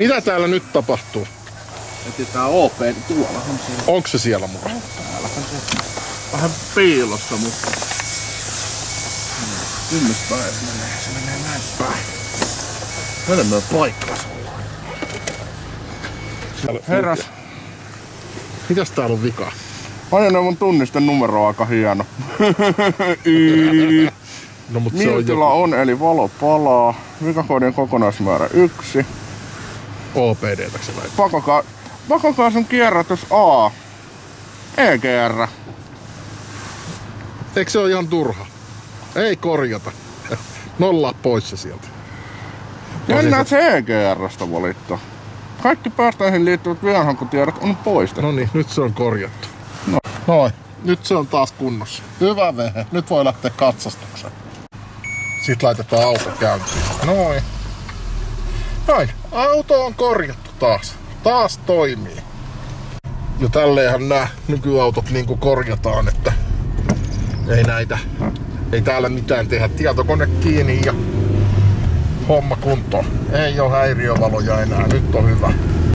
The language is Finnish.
Mitä täällä nyt tapahtuu? Etsitään OP, niin tuollahan se on. Onko se siellä mukaan? Täällähän se vähän piilossa, mutta... Kymmes päin menee, se menee näin päin. Hölmöä paikkansa. Herras, Mitäs täällä on vika? ajoneuvon tunnisten numero on aika hieno. No mut se on Miltila joku on, eli valo palaa. Vikakoodin kokonaismäärä yksi. OPD se vai? Pakoka- pakokaasun kierrätys A. EGR. Eikö se ole ihan turha? Ei korjata. Nollaa pois se sieltä. Että se EGRstä valittaa. Kaikki päästöihin liittyvät vianhankutiedot on poistettu. No niin, nyt se on korjattu. No. Noin, nyt se on taas kunnossa. Hyvä vehe, nyt voi lähteä katsastukseen. Sitten laitetaan auto käyntiin. Noin. Noin, auto on korjattu taas. Taas toimii. Ja tälleenhän nämä nykyautot niinku korjataan, että ei näitä, ei täällä mitään tehdä. Tietokone kiinni ja homma kuntoon. Ei ole häiriövaloja enää, nyt on hyvä.